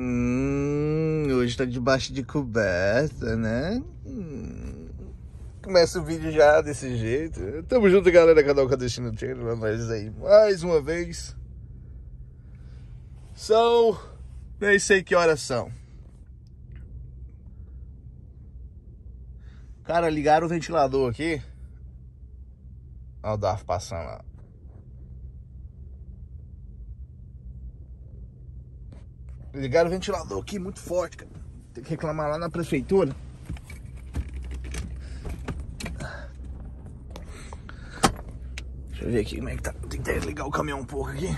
Hum, hoje tá debaixo de coberta, né? Hum, começa o vídeo já desse jeito. Tamo junto, galera, canal Cadestino Channel, nós aí mais uma vez. São, nem sei que horas são. Cara, ligaram o ventilador aqui. Olha o Daf passando lá. Ligaram o ventilador aqui muito forte, cara. Tem que reclamar lá na prefeitura. Deixa eu ver aqui como é que tá. Tem que ligar o caminhão um pouco aqui.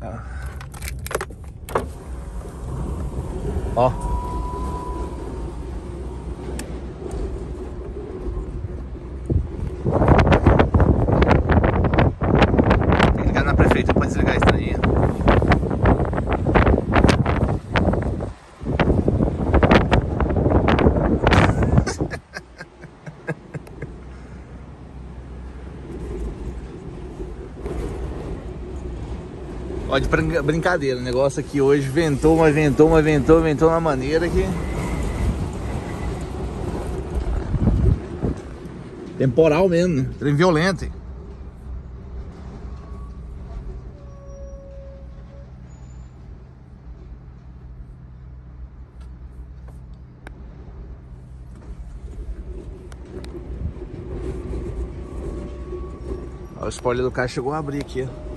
Ah. Ó. Tem que ligar na prefeitura pra desligar a estradinha. Ó, de brin- brincadeira, o negócio aqui hoje ventou, mas ventou, mas ventou, ventou uma maneira que. Temporal mesmo, né? Trem violento. Ó, o spoiler do carro chegou a abrir aqui, ó.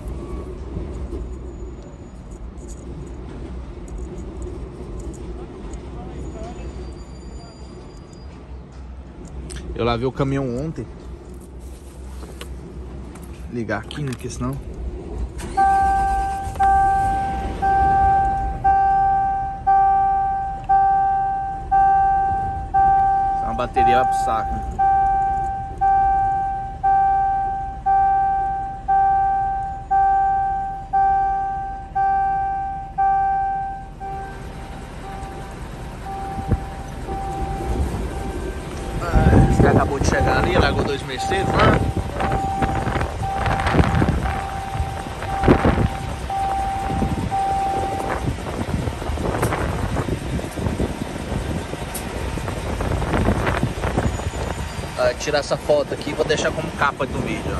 Eu lavei o caminhão ontem. Ligar aqui, né? Porque senão. Senão bateria vai pro saco. né? Tirar essa foto aqui e vou deixar como capa do vídeo.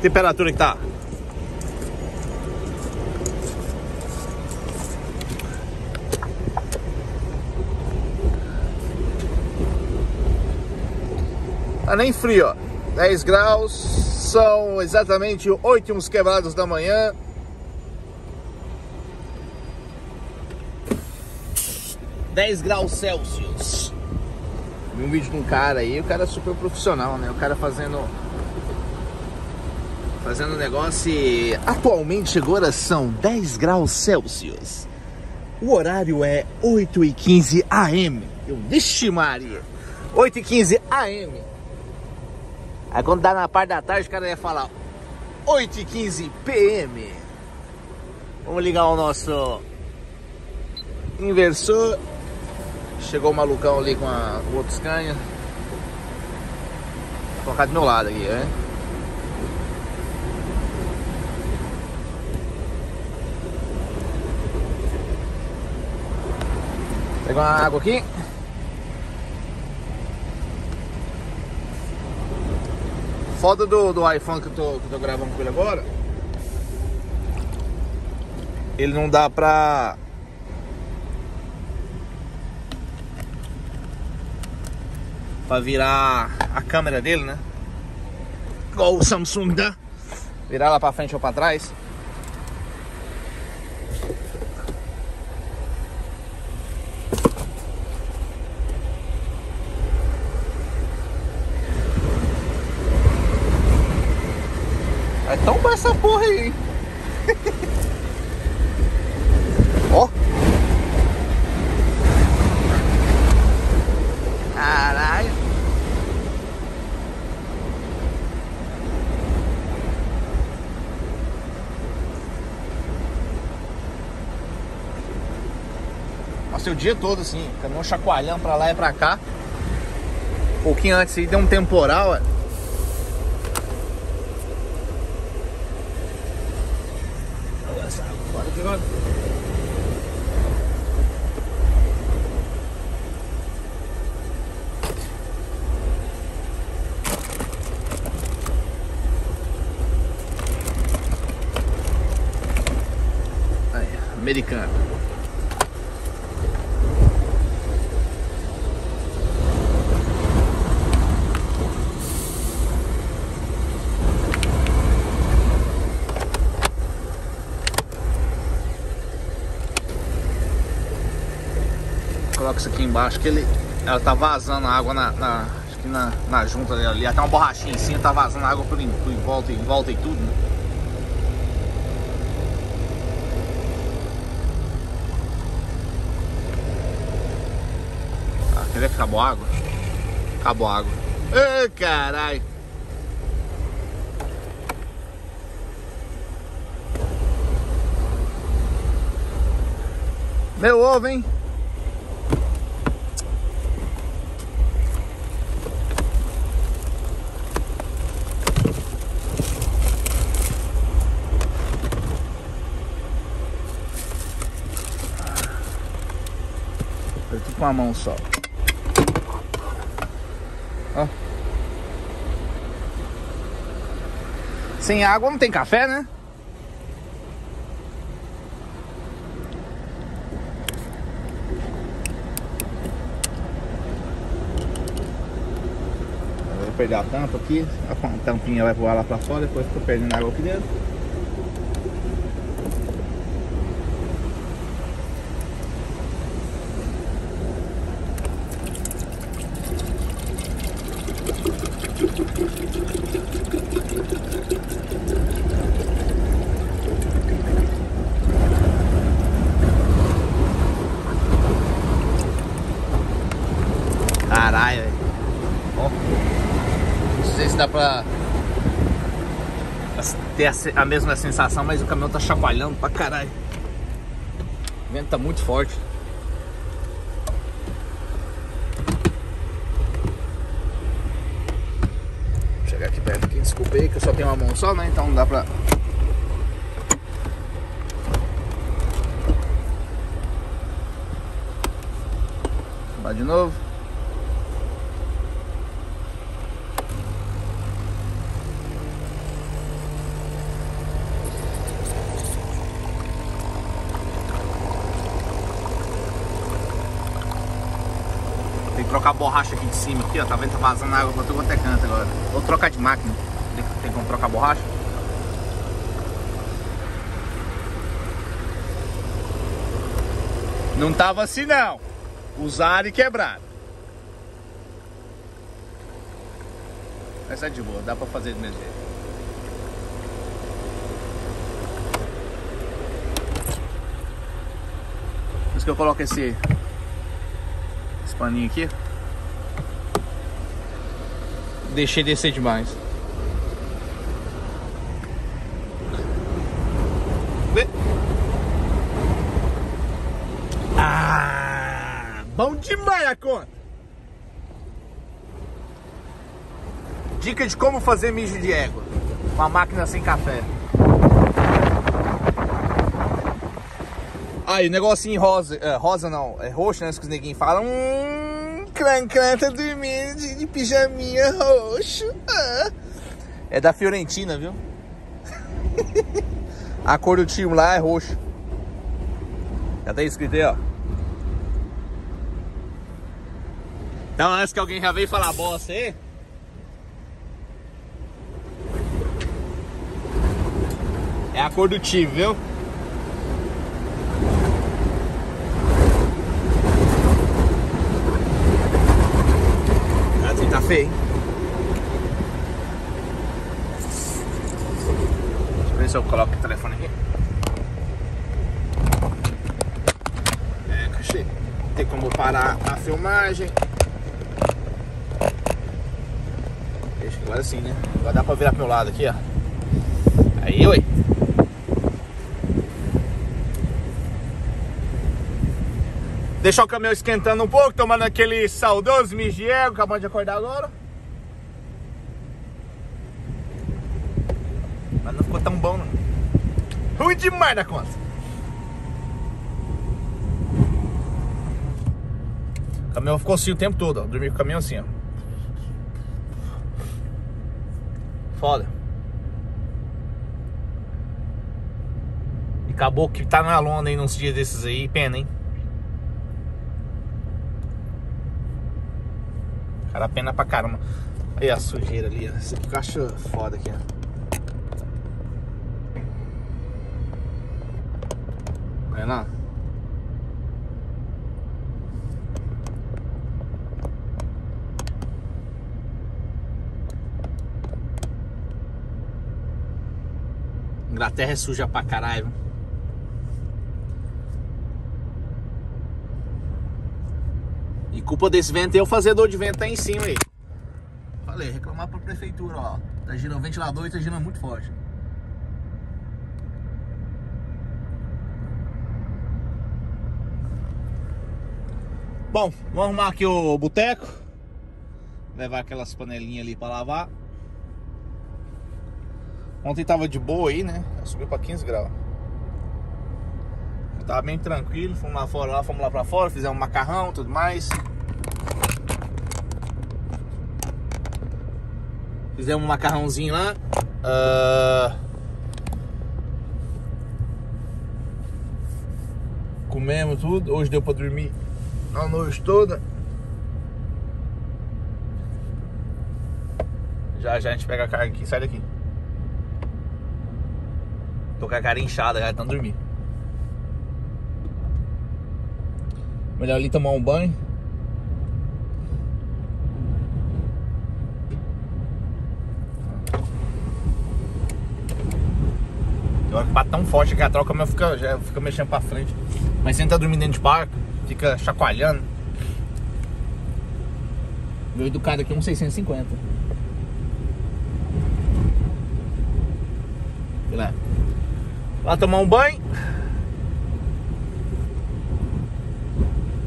Temperatura que tá? Tá nem frio, ó. 10 graus, são exatamente 8 e uns quebrados da manhã. Dez graus Celsius. Vi um vídeo de um cara aí, o cara é super profissional, né? O cara fazendo fazendo negócio e atualmente agora são 10 graus Celsius. O horário é 8 e 15 AM. Eu, vixe Maria, 8 e 15 AM. Aí quando dá na parte da tarde, o cara ia falar 8 e 15 PM. Vamos ligar o nosso inversor. Chegou o malucão ali com, a, com o outro Scania. Vou colocar do meu lado aqui, né? Pegar uma água aqui. Foda do, do iPhone que eu, tô, que eu tô gravando com ele agora. Ele não dá pra. Pra virar a câmera dele, né? Igual o Samsung dá. Virar lá pra frente ou pra trás. Então tombar essa porra aí. Ó. Caralho. Passei o dia todo assim, caminhão chacoalhando pra lá e pra cá. Um pouquinho antes aí deu um temporal, ó. Aí, americano. Isso aqui embaixo que ele ela tá vazando água na, na acho que na, na junta dela ali, até uma borrachinha em cima, tá vazando água por em, por em volta, em volta e tudo, né? Ah, quer ver que acabou a água? Acabou a água. Ai, caralho. Meu ovo, hein? Com a mão só. Ó. Sem água não tem café, né? Vou perder a tampa aqui, a tampinha vai voar lá pra fora, depois tô perdendo água aqui dentro. Velho. Ó. Não sei se dá pra ter a, mesma sensação, mas o caminhão tá chacoalhando pra caralho. O vento tá muito forte. Vou chegar aqui perto aqui, desculpa aí que eu só tenho uma mão só, né? Então não dá pra. De novo. Aqui ó. Tá vendo? Tá vazando água pra tudo quanto é canto agora. Vou trocar de máquina. Tem, tem como trocar a borracha? Não tava assim não. Usaram e quebraram. Essa é de boa, dá pra fazer do mesmo jeito. Por isso que eu coloco esse, esse paninho aqui. Deixei descer demais. Vê. Ah, bom demais a conta. Dica de como fazer mijo de égua. Uma máquina sem café. Aí, o negocinho rosa, é, rosa não, é roxo, né? Isso que os neguinhos falam. Hum, clã, tá dormindo de, de pijaminha roxo. Ah. É da Fiorentina, viu? A cor do time lá é roxo. Já tá escrito aí, ó. Então, antes que alguém já veio falar bosta aí. É a cor do time, viu? Assim tá feio? Deixa eu ver se eu coloco o telefone aqui. É, cachê. Tem como parar a filmagem. Deixa agora sim, né? Agora dá pra virar pro meu lado aqui, ó. Aí, oi. Deixar o caminhão esquentando um pouco, tomando aquele saudoso migiego, acabando de acordar agora. Mas não ficou tão bom, não. Ruim demais da conta. O caminhão ficou assim o tempo todo, ó. Dormi com o caminhão assim, ó. Foda. E acabou que tá na lona aí nos dias desses aí, pena, hein? Cara, pena pra caramba. Aí a sujeira ali, ó. Esse aqui que eu acho foda aqui, ó. Lá. Inglaterra é suja pra caralho. Culpa desse vento é o fazedor de vento tá em cima aí. Falei, reclamar pra prefeitura, ó. Tá girando o ventilador e tá girando muito forte. Bom, vamos arrumar aqui o boteco. Levar aquelas panelinhas ali pra lavar. Ontem tava de boa aí, né? Subiu pra 15 graus. Tava bem tranquilo, fomos lá fora, lá, fomos lá pra fora, fizemos um macarrão tudo mais. Fizemos um macarrãozinho lá. Uh... Comemos tudo. Hoje deu pra dormir a noite toda. Já já a gente pega a carga aqui, sai daqui. Tô com a cara inchada, já tentando dormir. Melhor ali tomar um banho. Tem hora que tão forte que a troca meu fica, já fica mexendo pra frente. Mas você tá dormindo dentro de barco, fica chacoalhando. Meu educado aqui é um 650. Lá. Lá tomar um banho.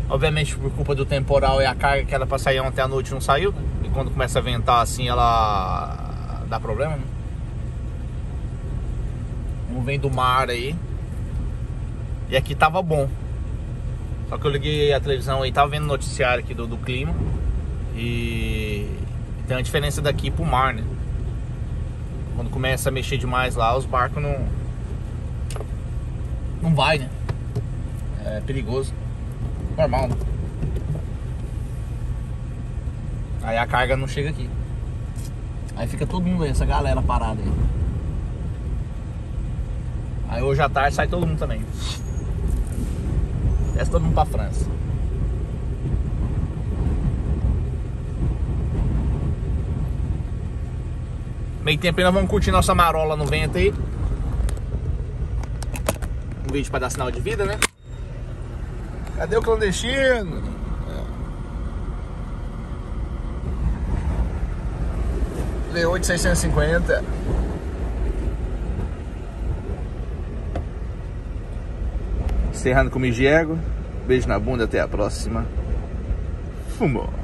Obviamente por culpa do temporal e a carga que era pra sair ontem à noite não saiu. E quando começa a ventar assim ela dá problema. Né? Vem do mar aí. E aqui tava bom. Só que eu liguei a televisão e tava vendo noticiário aqui do, do clima. E tem uma diferença daqui pro mar, né? Quando começa a mexer demais lá, os barcos não. Não vai, né? É perigoso. Normal, né? Aí a carga não chega aqui. Aí fica todo mundo aí, essa galera parada aí. Aí hoje à tarde sai todo mundo também. Desce todo mundo pra França. Meio tempo ainda vamos curtir nossa marola no vento aí. Um vídeo pra dar sinal de vida, né? Cadê o clandestino? V8 650 Encerrando com o Migiego. Beijo na bunda, até a próxima. Fumou